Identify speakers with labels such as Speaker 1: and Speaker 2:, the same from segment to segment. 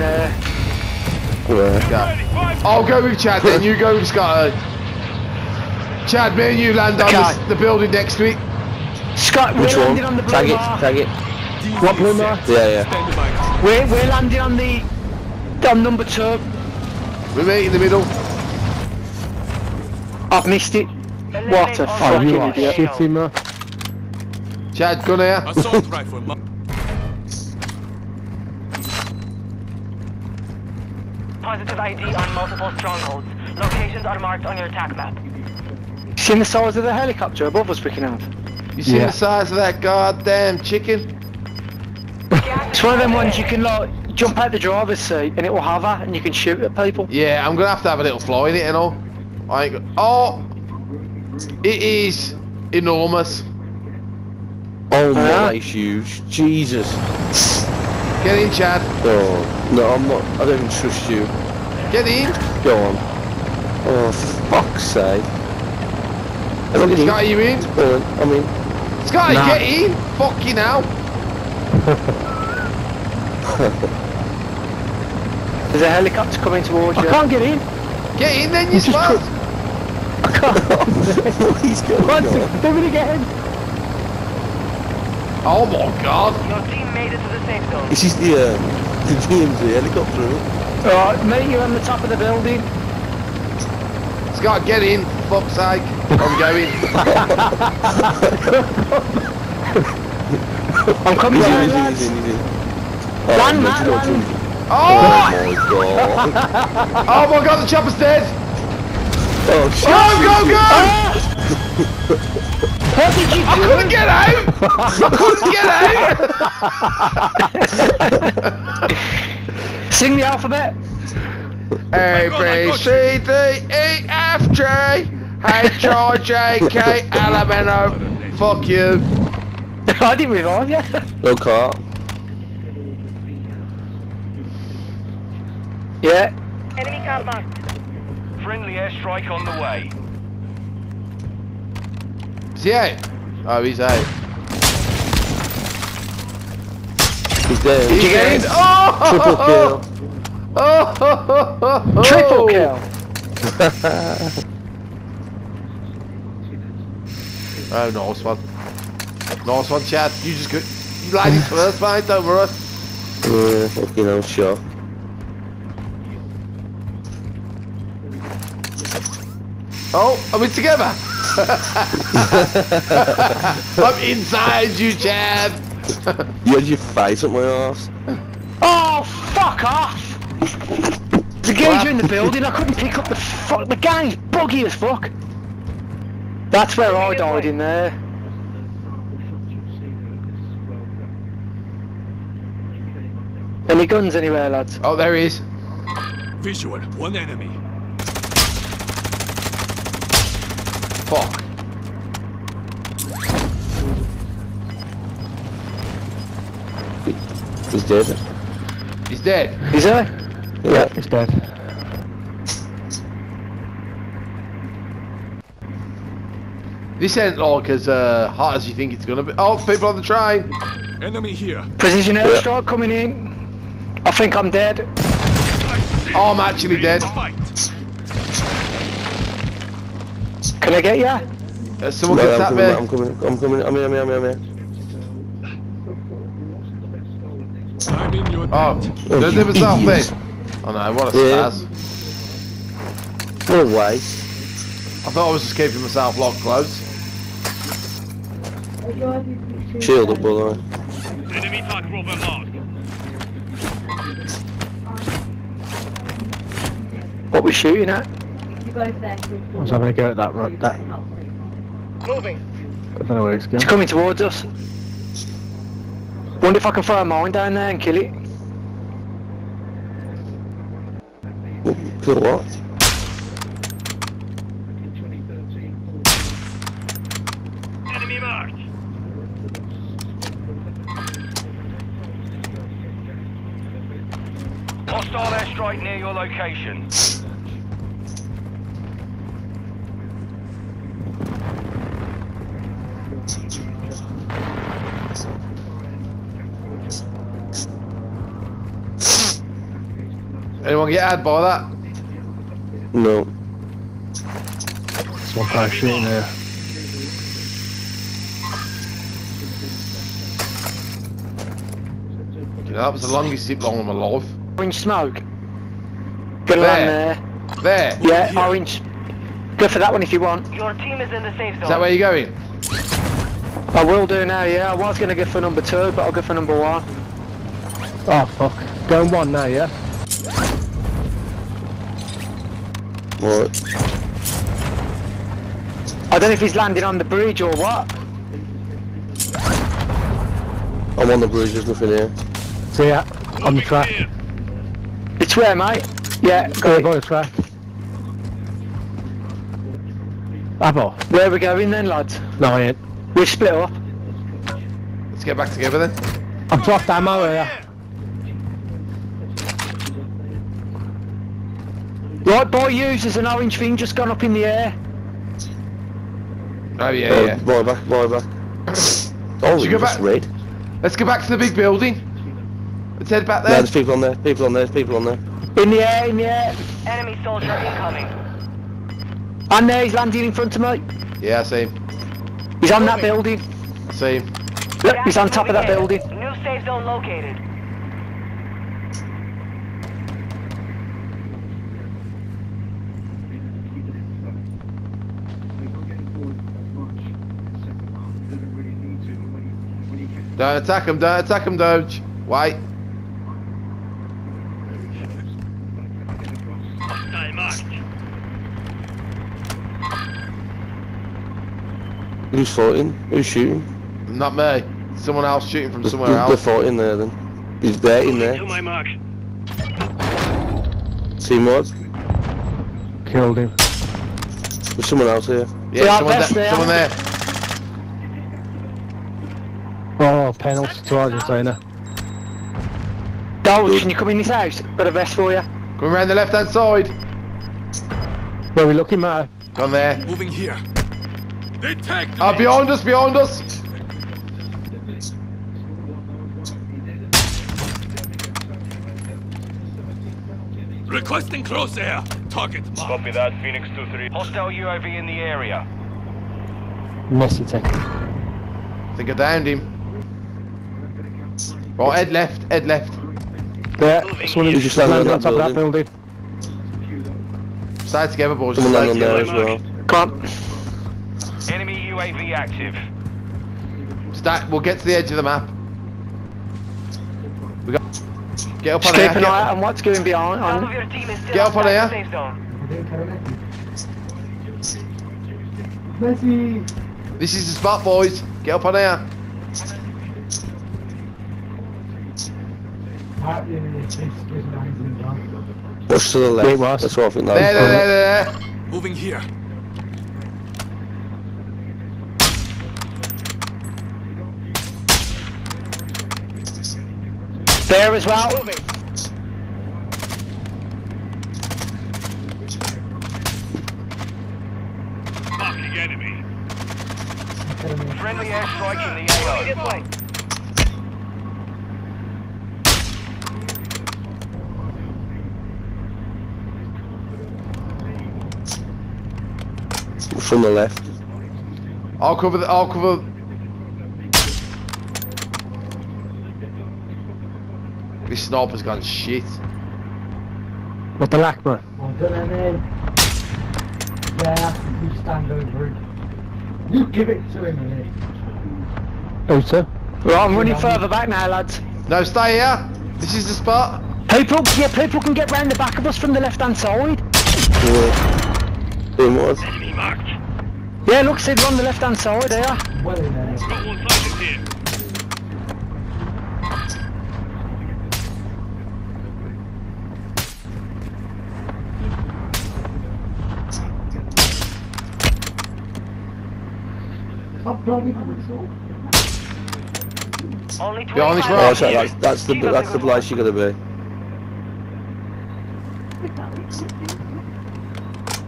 Speaker 1: there.
Speaker 2: Where?
Speaker 3: Yeah. I'll go with Chad then, you go with Scott. Chad, me and you land on
Speaker 1: Okay.
Speaker 3: the, the building next week. it.
Speaker 1: Scott, we're
Speaker 2: one?
Speaker 1: landing on the blue
Speaker 2: Tag it,
Speaker 1: mark.
Speaker 2: tag it.
Speaker 4: What blue mark?
Speaker 2: Yeah, yeah.
Speaker 1: We're, we're landing on the on number two.
Speaker 3: We meet in the middle.
Speaker 1: I've missed it. What a
Speaker 4: Oh,
Speaker 1: fucking
Speaker 4: you are
Speaker 1: idiot.
Speaker 4: shitting me.
Speaker 3: Chad, gun here.
Speaker 5: Assault rifle.
Speaker 6: Positive ID on multiple strongholds. Locations are marked on your attack map.
Speaker 1: Seen the size of the helicopter above us freaking out.
Speaker 3: You see
Speaker 4: Yeah.
Speaker 3: the size of that goddamn chicken?
Speaker 1: It's one of them ones you can like jump out the driver's seat and it will hover and you can shoot at people.
Speaker 3: Yeah, I'm gonna have to have a little fly in it and all. I ain't go- oh, it is enormous.
Speaker 2: Oh my,
Speaker 1: Huh?
Speaker 2: that's huge. Jesus.
Speaker 3: Get in, Chad.
Speaker 2: Oh, no, I'm not. I don't even trust you.
Speaker 3: Get in.
Speaker 2: Go on. Oh, fuck's sake. Look at you.
Speaker 3: Scott, you in?
Speaker 2: Go on, I mean,
Speaker 3: Scotty,
Speaker 1: Nah.
Speaker 3: get in. Fucking hell.
Speaker 1: There's a helicopter coming towards
Speaker 4: I
Speaker 1: you.
Speaker 4: can't get in.
Speaker 3: Get in then, you
Speaker 4: He's just
Speaker 3: spaz.
Speaker 2: what is going
Speaker 4: One
Speaker 2: on?
Speaker 4: second, do it again.
Speaker 3: Oh my god.
Speaker 6: Your team made it to the safe zone.
Speaker 2: This is the, uh, the DMZ helicopter, isn't it?
Speaker 1: Alright, meet you on the top of the building.
Speaker 3: Scott, get in. For fuck's sake. I'm going.
Speaker 1: I'm coming
Speaker 2: He's in,
Speaker 1: down,
Speaker 2: he's in,
Speaker 1: lads.
Speaker 2: he's in, he's in. Oh,
Speaker 1: Land,
Speaker 2: no,
Speaker 1: Matt,
Speaker 2: do you know what
Speaker 1: land.
Speaker 2: to do?
Speaker 3: Oh!
Speaker 2: Oh my god.
Speaker 3: Oh my god, the chopper's dead.
Speaker 2: Oh shit.
Speaker 3: Go, go,
Speaker 2: shit,
Speaker 3: go!
Speaker 1: What did you
Speaker 3: I
Speaker 1: do?
Speaker 3: couldn't get out. I couldn't get out.
Speaker 1: Sing the alphabet.
Speaker 3: A oh B C D E F G H I J K L M N O. Fuck you.
Speaker 1: I didn't revive you.
Speaker 2: shit. No car.
Speaker 1: yeah.
Speaker 6: Enemy car marked.
Speaker 5: Friendly airstrike on the way.
Speaker 3: Is he out? Oh, he's out.
Speaker 2: He's dead.
Speaker 3: He's
Speaker 1: you get
Speaker 3: dead.
Speaker 1: him?
Speaker 3: Oh!
Speaker 2: Triple kill.
Speaker 3: Oh!
Speaker 1: Triple kill.
Speaker 3: Oh, nice one. Nice one, Chad. You just go. You ladies first, mate. Don't worry.
Speaker 2: Yeah, fucking hell, sure.
Speaker 3: Oh, are we together? I'm inside you, Chad.
Speaker 2: You had your face up my ass.
Speaker 1: Oh, fuck off! The geezer in the building, I couldn't pick up the fuck. The guy's buggy as fuck. That's where I died in there. Any guns anywhere, lads?
Speaker 3: Oh, there he is.
Speaker 5: Visual. One enemy.
Speaker 3: Fuck.
Speaker 2: He's dead.
Speaker 3: He's dead.
Speaker 1: Is there?
Speaker 4: Yeah, he's dead.
Speaker 3: This ain't like as uh, hot as you think it's gonna be. Oh, people on the train.
Speaker 5: Enemy here.
Speaker 1: Precision airstrike coming in. I think I'm dead.
Speaker 3: Oh, I'm actually dead.
Speaker 5: Fight.
Speaker 1: Can I get ya?
Speaker 3: Uh, someone
Speaker 2: No,
Speaker 3: get
Speaker 2: I'm
Speaker 3: that
Speaker 2: coming,
Speaker 3: there.
Speaker 2: I'm coming, I'm coming, I'm here, I'm here, I'm here, I'm
Speaker 5: in your
Speaker 3: Oh,
Speaker 5: tent.
Speaker 3: there's
Speaker 2: you
Speaker 3: himself
Speaker 2: idiot.
Speaker 3: in. Oh no, what a
Speaker 2: Yeah.
Speaker 3: spaz.
Speaker 2: No way.
Speaker 3: I thought I was just keeping myself locked close.
Speaker 2: Shield up, brother.
Speaker 5: Enemy TAC rover marked.
Speaker 1: What we shooting at?
Speaker 4: I was having a go at that. Right, that.
Speaker 6: Moving.
Speaker 4: I don't know where it's going.
Speaker 1: It's coming towards us. Wonder if I can throw a mine down there and kill it.
Speaker 2: Kill what?
Speaker 5: Enemy marked. Hostile airstrike near your location.
Speaker 3: Get had by that?
Speaker 2: No.
Speaker 4: There's one parachuting there.
Speaker 3: You know, that was the longest zip line of my life.
Speaker 1: Orange smoke. Gonna land
Speaker 3: There.
Speaker 1: there.
Speaker 3: There.
Speaker 1: Yeah, orange. Go for that one if you want.
Speaker 6: Your team is in the safe zone.
Speaker 3: Is that where you're going?
Speaker 1: I will do now, yeah. I was gonna go for number two, but I'll go for number one.
Speaker 4: Oh fuck. Going one now, yeah?
Speaker 2: Right.
Speaker 1: I don't know if he's landing on the bridge or what.
Speaker 2: I'm on the bridge, there's nothing here.
Speaker 4: See ya. On the track.
Speaker 1: It's where, mate? Yeah,
Speaker 4: Go
Speaker 1: got
Speaker 4: by
Speaker 1: it.
Speaker 4: the track. Abo.
Speaker 1: Where are we going then, lads?
Speaker 4: No, I ain't.
Speaker 1: We split up.
Speaker 3: Let's get back together then.
Speaker 4: I've dropped ammo here.
Speaker 1: Right, boy, users an orange thing just gone up in the air.
Speaker 3: Oh yeah,
Speaker 2: Oh,
Speaker 3: yeah.
Speaker 2: Right back, right back. Oh,
Speaker 3: go
Speaker 2: it's
Speaker 3: back?
Speaker 2: red.
Speaker 3: Let's go back to the big building. Let's head back
Speaker 2: No,
Speaker 3: there.
Speaker 2: there's people on there, people on there, people on there.
Speaker 1: In the air, in the air.
Speaker 6: Enemy soldier incoming.
Speaker 1: And there, he's landing in front of me.
Speaker 3: Yeah, I see him.
Speaker 1: He's on that building.
Speaker 3: I see him.
Speaker 1: Look, he's on top of that building.
Speaker 6: New safe zone located.
Speaker 3: Don't attack him, don't attack him, Doge. Wait.
Speaker 5: Hostile marked.
Speaker 2: Who's fighting? Who's shooting?
Speaker 3: Not me. Someone else shooting from
Speaker 2: There's,
Speaker 3: somewhere
Speaker 2: they're
Speaker 3: else.
Speaker 2: fighting there then. He's there, in there.
Speaker 5: to my mark.
Speaker 2: Team what?
Speaker 4: Killed him.
Speaker 2: There's someone else here.
Speaker 3: Yeah,
Speaker 1: Yeah,
Speaker 3: someone,
Speaker 1: that's
Speaker 3: there,
Speaker 1: there.
Speaker 3: someone there.
Speaker 4: Oh, penalty to Argentina.
Speaker 1: Dodge, can you come in this house? Got a vest for you.
Speaker 3: Coming around the left hand side.
Speaker 4: Where we looking, Matt?
Speaker 3: Gone there.
Speaker 5: Moving here. They tagged
Speaker 3: Ah,
Speaker 5: me.
Speaker 3: behind us, behind us.
Speaker 5: Requesting close air. Target marked. Copy that, Phoenix 2-3. Hostile UAV in the area.
Speaker 4: Messy tech.
Speaker 3: I think I downed him. Right, head left, head left.
Speaker 4: There. Someone
Speaker 2: He's
Speaker 4: who's
Speaker 2: just
Speaker 4: just
Speaker 2: landing
Speaker 4: landed
Speaker 2: on
Speaker 4: on top of
Speaker 2: that
Speaker 4: that building.
Speaker 3: Stay together, boys.
Speaker 2: Someone
Speaker 3: Stay
Speaker 2: on there as well.
Speaker 1: Come on.
Speaker 5: Enemy UAV active.
Speaker 3: Stay, we'll get to the edge of the map. We got. Get up
Speaker 1: Just
Speaker 3: on there.
Speaker 1: keep an
Speaker 3: Get,
Speaker 1: eye on what's going behind.
Speaker 6: Some of
Speaker 1: On.
Speaker 6: your team is still
Speaker 3: Get up on
Speaker 6: outside
Speaker 3: here.
Speaker 6: the safe
Speaker 3: this is the spot, boys. Get up on there.
Speaker 2: Push to the left.
Speaker 4: Wait, what?
Speaker 2: That's what I think that
Speaker 3: There, there, there, there.
Speaker 5: Moving here.
Speaker 1: There as well.
Speaker 5: Marking enemy.
Speaker 6: Friendly airstrike in the AO.
Speaker 2: From the left.
Speaker 3: I'll cover the. I'll cover. This sniper's gone shit.
Speaker 4: What the lack, man?
Speaker 7: I'm gonna name. Yeah, you stand over it. You give it to him, innit?
Speaker 4: Who, sir?
Speaker 1: Right, I'm running further back now, lads.
Speaker 3: No, stay here. This is the spot.
Speaker 1: People, yeah, people can get round the back of us from the left-hand side.
Speaker 2: Yeah. Team what?
Speaker 5: Enemy marked.
Speaker 1: Yeah, look, see, they're on the left-hand side here.
Speaker 7: Well in there.
Speaker 5: Got one target here.
Speaker 7: I'll probably control.
Speaker 6: Only
Speaker 3: Be honest,
Speaker 6: 25?
Speaker 2: Oh,
Speaker 6: left.
Speaker 2: so that's, that's the that's the place you gotta be.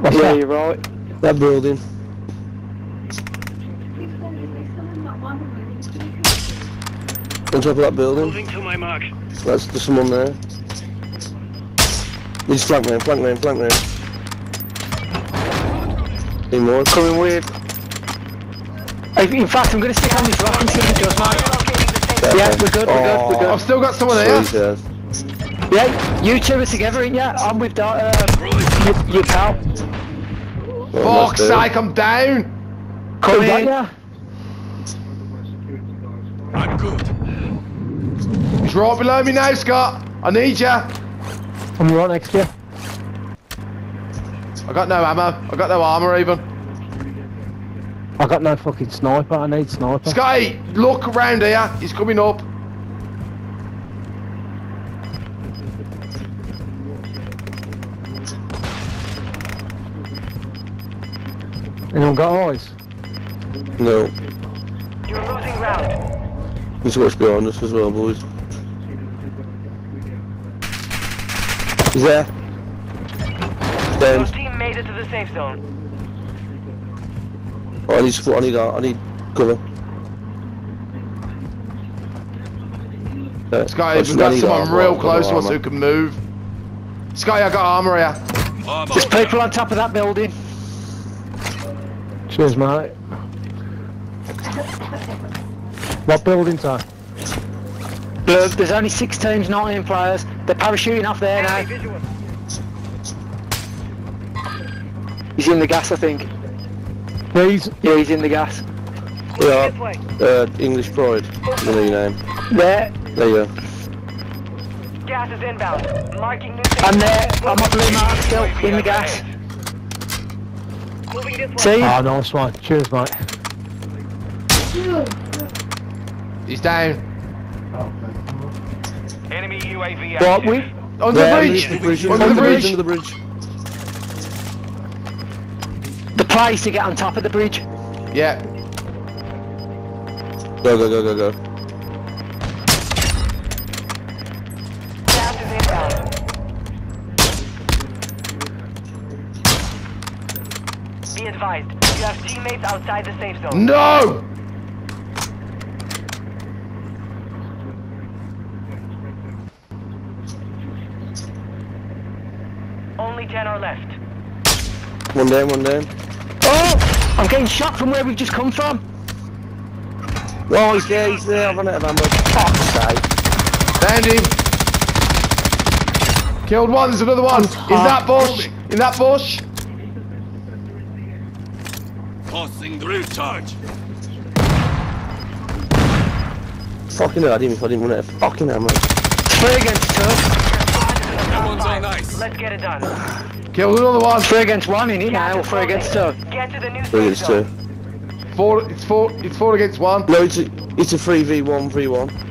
Speaker 4: What's
Speaker 1: yeah,
Speaker 4: that?
Speaker 1: you're right.
Speaker 2: That building. On top of that building.
Speaker 5: Moving to my mark.
Speaker 2: That's there's someone there. He's flank man, flank man, flank man. Any more?
Speaker 1: Coming with. In fact, I'm going to stick on this rock and see if it does, mate. Yeah, we're good, we're good, we're good.
Speaker 3: I've still got someone there.
Speaker 2: Sweet as.
Speaker 1: Yeah, you two are together, ain't ya? I'm with Dar- uh, your, your pal.
Speaker 2: Well,
Speaker 3: Fuck's
Speaker 2: that's
Speaker 3: sake, I'm down.
Speaker 1: Come
Speaker 4: Got
Speaker 1: in.
Speaker 4: ya?
Speaker 5: I'm good.
Speaker 3: He's right below me now, Scott. I need ya.
Speaker 4: I'm right next to you.
Speaker 3: I got no ammo. I got no armor even.
Speaker 4: I got no fucking sniper. I need sniper.
Speaker 3: Scotty, look around here. He's coming up.
Speaker 4: Anyone got eyes?
Speaker 2: No.
Speaker 6: You're losing ground.
Speaker 2: He's watch behind us as well, boys. He's there.
Speaker 6: Your
Speaker 2: Down.
Speaker 6: team made it to the safe zone.
Speaker 2: Oh, I need support, I need, uh, I need cover. Uh,
Speaker 3: Scotty,
Speaker 2: I
Speaker 3: we've got someone
Speaker 2: armor,
Speaker 3: real close to us who can move. Scotty, I got armor here.
Speaker 5: Armor.
Speaker 1: There's people on top of that building.
Speaker 4: Cheers, mate. What building's that?
Speaker 1: Look, there's only six teams, 19 players. They're parachuting off there now. He's in the gas, I think.
Speaker 4: Please.
Speaker 1: Yeah, he's in the gas.
Speaker 2: Yeah,
Speaker 6: This
Speaker 2: uh, English Pride. I know your name.
Speaker 1: There,
Speaker 2: There you go.
Speaker 6: Gas is inbound. Marking new safe
Speaker 1: I'm there. I'm a blue mark still, in the gas.
Speaker 6: Moving this way.
Speaker 1: See?
Speaker 4: Oh, nice one. Cheers, mate.
Speaker 3: He's down.
Speaker 5: Enemy UAV
Speaker 1: What, we?
Speaker 3: Under
Speaker 2: There,
Speaker 3: the bridge.
Speaker 2: Under the bridge.
Speaker 3: Under the bridge.
Speaker 2: Under the bridge.
Speaker 1: The place to get on top of the bridge.
Speaker 3: Yeah.
Speaker 2: Go, go, go, go, go.
Speaker 6: Gas is inbound. Be advised, you have teammates outside the safe zone.
Speaker 3: No!
Speaker 6: Only 10 are left.
Speaker 2: One down, one down.
Speaker 1: Oh! I'm getting shot from where we've just come from.
Speaker 2: Oh, he's there, he's there. I've run out of ammo. Fuck's sake.
Speaker 3: Found him. Killed one, there's another one. In that bush. In that bush.
Speaker 5: Tossing drill charge.
Speaker 2: Fucking hell, I didn't, I didn't run out of fucking ammo.
Speaker 1: Three against two.
Speaker 5: Everyone's on.
Speaker 6: Let's get it done.
Speaker 3: Killed the one.
Speaker 1: Three against one in here now, or three against two.
Speaker 6: Get to the new
Speaker 2: Three against two.
Speaker 3: Four, it's four, it's four against one.
Speaker 2: No, it's a, it's a 3v1, v1.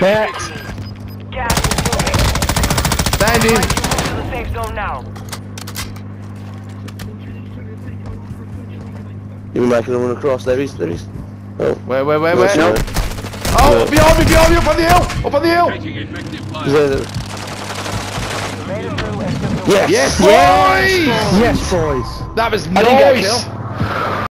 Speaker 1: There.
Speaker 6: Gas is moving.
Speaker 3: Found
Speaker 6: to the safe zone now.
Speaker 2: You're making a run across. There he's, there he's. Oh.
Speaker 3: Where, where, where, where?
Speaker 2: no.
Speaker 3: Oh, behind me, behind me, up on the hill, up on the hill.
Speaker 5: Taking effective
Speaker 2: He's
Speaker 5: fire.
Speaker 2: there, there.
Speaker 6: Made it through and still
Speaker 2: Yes!
Speaker 3: Yes,
Speaker 1: Yes!
Speaker 3: boys!
Speaker 4: Yes, boys.
Speaker 3: That was
Speaker 1: I didn't get a
Speaker 3: nice.
Speaker 1: kill.